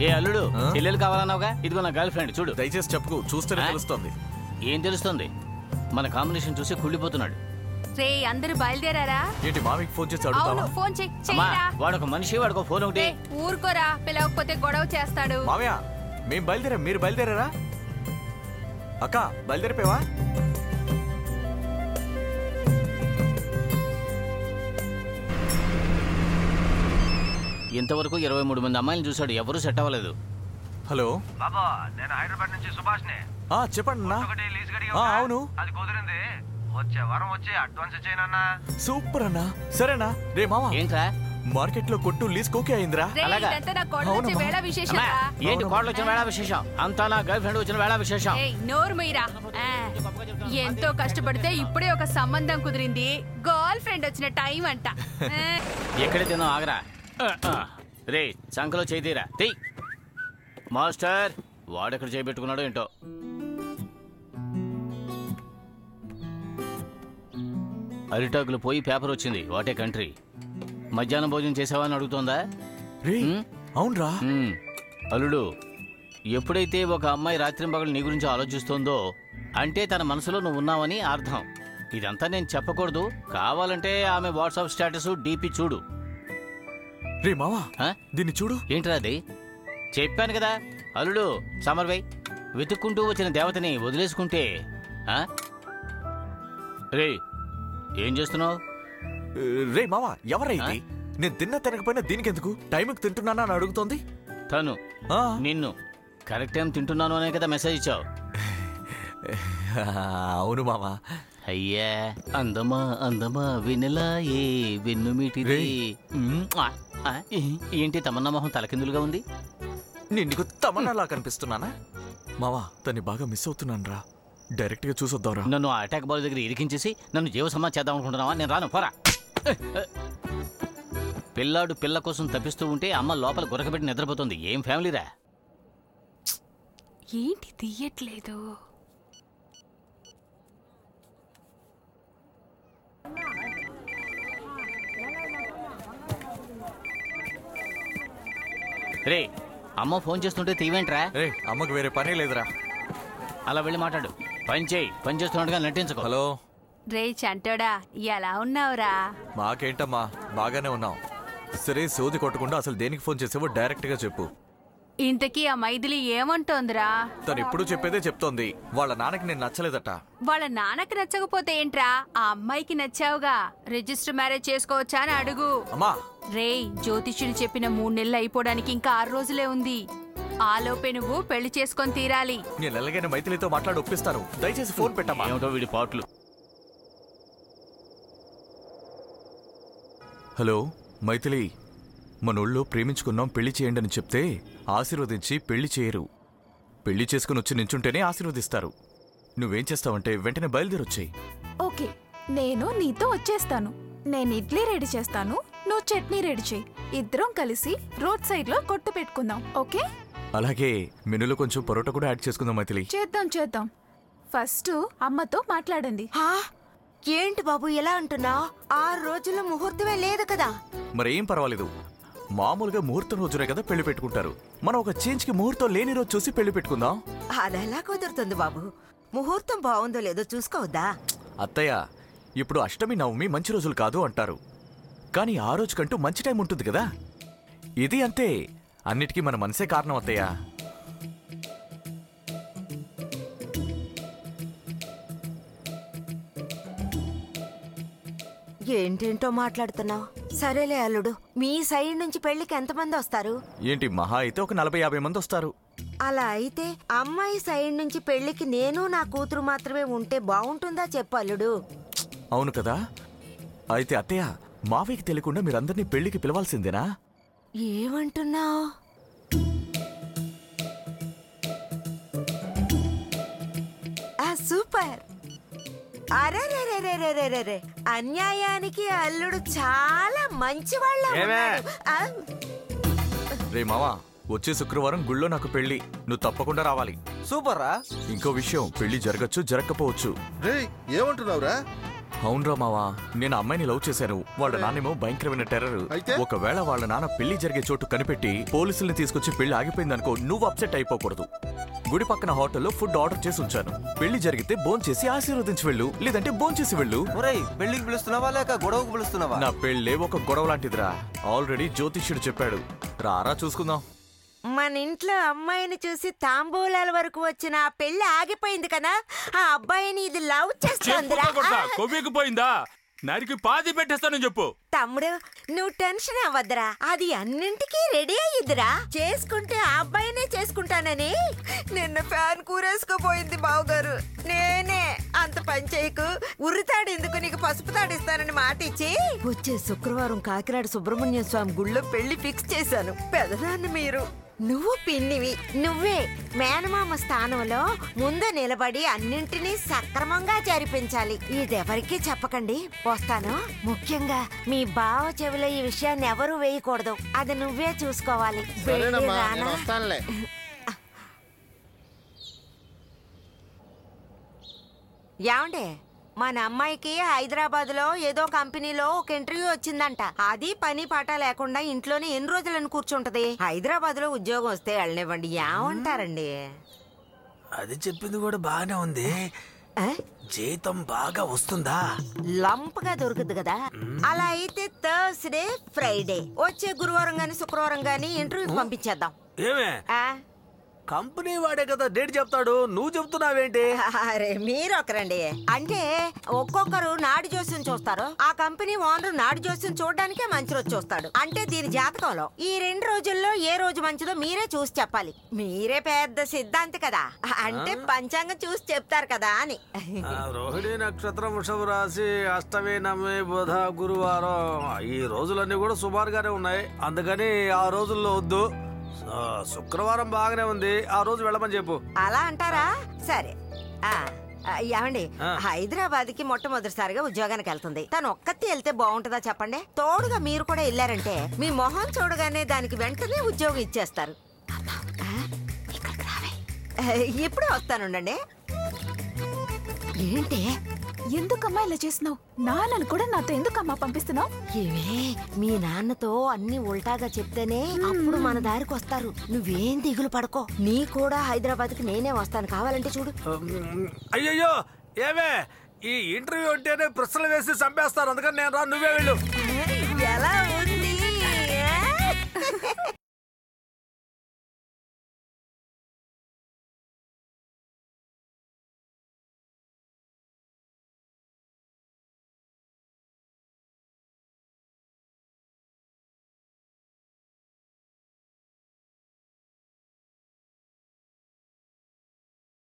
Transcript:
ఏ అల్లుడు ఆ? చెల్లెలు కావాలన్నావుగా? ఇదిగో నా గర్ల్ ఫ్రెండ్ చూడు. దయచేసి చెప్పుకు చూస్తేనే ఆ? తెలుస్తుంది. ఏం తెలుస్తుంది? మన కాంబినేషన్ చూసి కుళ్ళిపోతున్నాడు. రే అందరూ బయలుదేరారా? ఏంటి మామికి ఫోన్ చేసి అవును అడుగుతావా ఫోన్ చెయ్యి అమ్మా చెయ్యరా వాడొక మనిషి వాడికి ఫోన్ ఒకటి. రే ఊరుకోరా పిలవకపోతే గొడవ చేస్తాడు. మామయ్య మేం బయలుదేరా మీరు బయలుదేరారా? అక్క బయలుదేరిపోయావా? ఇంతవరకు ఇరవై మూడు మంది అమ్మాయిలు చూశాడు. ఎవరూ సెట్ అవ్వలేదు. హలో? బాబా నేను హైదరాబాద్ నుంచి సుభాష్ని. ఆ చెప్పండి అన్నా. ఒకటి లీజ్ గడిగా ఆ? అవును. అది కుదిరింది. వచ్చే వారం వచ్చి అడ్వాన్స్ ఇచ్చేయనన్నా. సూపర్ అన్నా. సరేనా? రే మామ. ఏంట్రా? మార్కెట్లో కొట్టు లీజ్ కోకే అయిందిరా. రే అలాగా? ఇదంతా నా కొడుకు వచ్చే అవునమ్మా. వేళ అమ్మా, విశేషంగా ఏంటి కోడలు వచ్చిన వేళ విశేషం? అంతా నా గర్ల్ ఫ్రెండ్ వచ్చిన వేళ విశేషం. ఏయ్ నోరు మీరా ఎంతో కష్టపడితే ఇప్పుడే ఒక సంబంధం కుదిరింది. గర్ల్ ఫ్రెండ్ వచ్చిన టైం అంట. ఆ, ఎక్కడ తిన్నావు? ఆగరా. రే సంఖలో చేతీరా తెయ్. మాస్టర్ వాడెక్కడ చేయబెట్టుకున్నాడో ఏంటో. అరిటాకులు పోయి పేపర్ వచ్చింది వాటే కంట్రీ. మధ్యాహ్నం భోజనం చేసావా అని అడుగుతోందా? రే? అవునరా. అల్లుడు ఎప్పుడైతే ఒక అమ్మాయి రాత్రింబగలు నీ గురించి ఆలోచిస్తోందో అంటే తన మనసులో నువ్వు ఉన్నావని అర్థం. ఇదంతా నేను చెప్పకూడదు. కావాలంటే ఆమె వాట్సాప్ స్టేటస్ డీపీ చూడు. రే మావా ఆ? దీన్ని చూడు. ఏంట్రా అది? చెప్పాను కదా అల్లుడు సమర్వై వెతుక్కుంటూ వచ్చిన దేవతని వదిలేసుకుంటే ఆ? రే ఏం చేస్తున్నావు? ఏ, రే మావా ఎవరైతే నేను తిన్నా తినకపోయినా దీనికి ఎందుకు టైంకి తింటున్నానా అని అడుగుతోంది. తను ఆ, నిన్ను. కరెక్ట్ టైం తింటున్నాను అనే కదా మెసేజ్ ఇచ్చావు. అవును మావా. అయ్యా అందమా అందమా వినలా ఏ వెన్నుమిటిది. రేయ్. మ్మ్. ఆ, ఆ, ఏ- ఏంటి తమన్నా మొహం తలకిందులుగా ఉంది? నేను నీకు తమన్నాలా కనిపిస్తున్నానా? మావా తన్ని బాగా మిస్ అవుతున్నాను రా డైరెక్ట్గా చూసొద్దాంరా. నన్ను ఆ అటాక్ బాల్ దగ్గర ఇరికించేసి నన్ను జీవ సమాజ్ చేద్దాం అనుకుంటున్నావా? నేను రాను పోరా. పిల్లాడు పిల్ల కోసం తప్పిస్తూ ఉంటే అమ్మ లోపల గురకబెట్టి నిద్రపోతుంది. ఏం ఫ్యామిలీరా? ఏంటి తీయట్లేదు? రే అమ్మ ఫోన్ చేస్తుంటే తీవేంట్రా? రే అమ్మకు వేరే పనే లేదురా. అలా వెళ్ళి మాట్లాడు. పని చేయి పని చేస్తున్నట్టుగా నటించుకో. హలో? రే చంటోడా ఎలా ఉన్నావురా? మాకేంటమ్మా బాగానే ఉన్నాం సరే సోది కొట్టకుండా అసలు దేనికి ఫోన్ చేసావో డైరెక్ట్గా చెప్పు. ఇంతకీ ఆ మైథిలి ఏమంటోందిరా? తను ఎప్పుడు చెప్పేదే చెప్తోంది. వాళ్ళ నాన్నకి నేను నచ్చలేదట. వాళ్ళ నాన్నకి నచ్చకపోతే ఏంట్రా? ఆ అమ్మాయికి నచ్చావుగా. రిజిస్టర్ మ్యారేజ్ చేసుకోవచ్చా అని అడుగు. అమ్మా రేయ్ జ్యోతిష్యుడు చెప్పిన మూడు నెలలు అయిపోవడానికి ఇంకా ఆరు రోజులే ఉంది. ఆలోపే నువ్వు పెళ్ళి చేసుకొని తీరాలి. నేను ఎలాగైనా మైథిలితో మాట్లాడి ఒప్పిస్తాను. దయచేసి ఫోన్ పెట్టమ్మా. ఏమిటో వీడి పాటలు. హలో మైథిలి. మనోళ్ళు ప్రేమించుకున్నాం పెళ్ళి చేయండి అని చెప్తే ఆశీర్వదించి పెళ్ళి చేయరు. పెళ్ళి చేసుకుని వచ్చి నించుంటేనే ఆశీర్వదిస్తారు. నువ్వేం చేస్తావంటే వెంటనే బయలుదేరొచ్చాయి. ఓకే నేను నీతో వచ్చేస్తాను. నేను ఇడ్లీ రెడీ చేస్తాను నువ్వు చట్నీ రెడీ చేయి. ఇద్దరం కలిసి రోడ్ సైడ్లో కొట్టు పెట్టుకుందాం ఓకే? అలాగే మెనూలో కొంచెం పరోటా కూడా యాడ్ చేసుకుందాం మైథిలి. చేద్దాం చేద్దాం. ఫస్ట్ అమ్మతో మాట్లాడండి. హా? ఏంటి బాబు ఎలా అంటున్నావు ఆరు రోజుల్లో ముహూర్తమే లేదు కదా. మరేం పర్వాలేదు. మామూలుగా ముహూర్తం రోజునే కదా పెళ్ళి పెట్టుకుంటారు. మనం ఒక చేంజ్కి ముహూర్తం లేని రోజు చూసి పెళ్ళి పెట్టుకుందాం. అదెలా కుదురుతుంది బాబు? ముహూర్తం బాగుందో లేదో చూసుకోవద్దా? అత్తయ్య ఇప్పుడు అష్టమి నవమి మంచి రోజులు కాదు అంటారు. కానీ ఆ రోజుకంటూ మంచి టైం ఉంటుంది కదా? ఇది అంతే అన్నిటికీ మన మనసే కారణం అత్తయ్య. ఏంటేంటో మాట్లాడుతున్నావు? సరేలే అల్లుడు మీ సైడ్ నుంచి పెళ్ళికి ఎంతమంది వస్తారు? ఏంటి మహా అయితే ఒక నలభై యాభై మంది వస్తారు. అలా అయితే అమ్మాయి సైడ్ నుంచి పెళ్ళికి నేను నా కూతురు మాత్రమే ఉంటే బాగుంటుందా చెప్పు అల్లుడు. అవును కదా? అయితే అత్తయ్య మావయ్యకి తెలియకుండా మీరందరినీ పెళ్ళికి పిలవాల్సిందేనా? ఏమంటున్నావు? సూపర్. అరే అన్యాయానికి అల్లుడు చాలా మంచి వాళ్ళ ఏమే? రే మావా వచ్చే శుక్రవారం గుళ్ళో నాకు పెళ్ళి నువ్వు తప్పకుండా రావాలి. సూపర్ రా ఇంకో విషయం పెళ్ళి జరగచ్చు జరగకపోవచ్చు. రే ఏమంటున్నావురా? అవునరా మావా నేను అమ్మాయిని లవ్ చేశాను. వాళ్ళ నాన్నేమో భయంకరమైన టెర్రర్. అయితే? ఒకవేళ వాళ్ళ నాన్న పెళ్ళి జరిగే చోటు కనిపెట్టి పోలీసుల్ని తీసుకొచ్చి పెళ్ళి ఆగిపోయిందనుకో నువ్వు అప్సెట్ అయిపోకూడదు. గుడి పక్కన హోటల్లో ఫుడ్ ఆర్డర్ చేసి ఉంచాను. పెళ్ళి జరిగితే బోన్ చేసి ఆశీర్వదించి వెళ్ళు లేదంటే బోన్ చేసి వెళ్ళు. ఒరేయ్ పెళ్ళికి పిలుస్తున్నావా లేక గొడవకు పిలుస్తున్నావా? నా పెళ్ళే ఒక గొడవ లాంటిదిరా. ఆల్రెడీ జ్యోతిష్యుడు చెప్పాడు. రారా చూసుకుందాం. మన ఇంట్లో అమ్మాయిని చూసి తాంబూలాల వరకు వచ్చిన ఆ పెళ్ళి ఆగిపోయింది కదా ఆ అబ్బాయిని ఇది లవ్ చేస్తుందిరా కొవ్వెక్కిపోయిందా? నరికి పాతి పెట్టేస్తానని చెప్పు. తమ్ముడు నువ్వు టెన్షన్ అవ్వద్దురా. అది అన్నింటికీ రెడీ అయ్యిద్దిరా. చేసుకుంటే ఆ అబ్బాయినే చేసుకుంటానని. నిన్న ఫ్యాన్ కూరేసుకోపోయింది బావగారు. నేనే. అంత పని చేయకు. ఉరితాడు ఎందుకు నీకు పసుపు తాడు ఇస్తానని మాట ఇచ్చి? వచ్చే శుక్రవారం కాకినాడ సుబ్రహ్మణ్య స్వామి గుళ్ళో పెళ్ళి ఫిక్స్ చేశాను. పెదనాన్న మీరు. నువ్వు పిన్నివి నువ్వే. మేనమామ స్థానంలో ముందు నిలబడి అన్నింటినీ సక్రమంగా జరిపించాలి. ఇదెవరికీ చెప్పకండి. వస్తాను ముఖ్యంగా మీ బావ చెవిలో ఈ విషయాన్ని ఎవరూ వేయకూడదు. అది నువ్వే చూసుకోవాలి. సరేనమ్మా రానా? నేను వస్తానులే. ఏమండే? మన అమ్మాయికి హైదరాబాద్లో ఏదో కంపెనీలో ఒక ఇంటర్వ్యూ వచ్చిందంట. అది పని పాట లేకుండా ఇంట్లోనే ఎన్ని రోజులని కూర్చుంటది? హైదరాబాద్లో ఉద్యోగం వస్తే వెళ్ళనివ్వండి. ఏమంటారండి? అది చెప్పింది కూడా బాగానే ఉంది. ఆ? జీతం బాగా వస్తుందా? లంప్గా దొరుకుద్ది కదా అలా అయితే థర్స్డే ఫ్రైడే. వచ్చే గురువారం గాని శుక్రవారం గాని ఇంటర్వ్యూ పంపించేద్దాం. ఏమే? ఆ? కంపెనీ వాడే కదా డేట్ చెప్తాడు. నువ్వు చెప్తున్నావేంటి? అరే మీరు ఒకరండి అంటే ఒక్కొక్కరు నాడి జోస్యం చూస్తారు. ఆ కంపెనీ ఓనర్ నాడి జోస్యం చూడడానికే మంచి రోజు చూస్తాడు. అంటే దీని జాతకంలో ఈ రెండు రోజుల్లో ఏ రోజు మంచిదో మీరే చూసి చెప్పాలి. మీరే పెద్ద సిద్ధాంతి కదా. అంటే పంచాంగం చూసి చెప్తారు కదా అని. ఆ, రోహిణి నక్షత్రం వృషభ రాశి అష్టమి నవమి బుధ గురువారం. ఈ రోజులన్నీ కూడా సుమారుగానే ఉన్నాయి. అందుకని ఆ రోజుల్లో వద్దు. శుక్రవారం బాగానే ఉంది. ఆ రోజు వెళ్ళమని చెప్పు. అలా అంటారా? సరే. ఆ ఆ, ఏమండి? ఆ. హైదరాబాద్కి మొట్టమొదటిసారిగా ఉద్యోగానికి వెళ్తుంది. తను ఒక్కతే వెళ్తే బాగుంటుందా చెప్పండి? తోడుగా మీరు కూడా వెళ్ళారంటే మీ మొహం చూడగానే దానికి వెంటనే ఉద్యోగం ఇచ్చేస్తారు. ఆ. ఆ, ఇప్పుడే వస్తానుండండి. ఏంటి? ఎందుకమ్మా ఇలా చేస్తున్నావు? నాన్నను కూడా నాతో ఎందుకమ్మా పంపిస్తున్నావు? ఏమే మీ నాన్నతో అన్ని ఉల్టాగా చెప్తేనే అప్పుడు మన దారికి వస్తారు. నువ్వేం దిగులు పడకో. నీ కూడా హైదరాబాద్కి నేనే వస్తాను. కావాలంటే చూడు. అయ్యయ్యో ఏమే ఈ ఇంటర్వ్యూ అంటేనే ప్రశ్నలు వేసి చంపేస్తారు. అందుకని నేను రా నువ్వే వెళ్ళు. ఎలా ఉంది?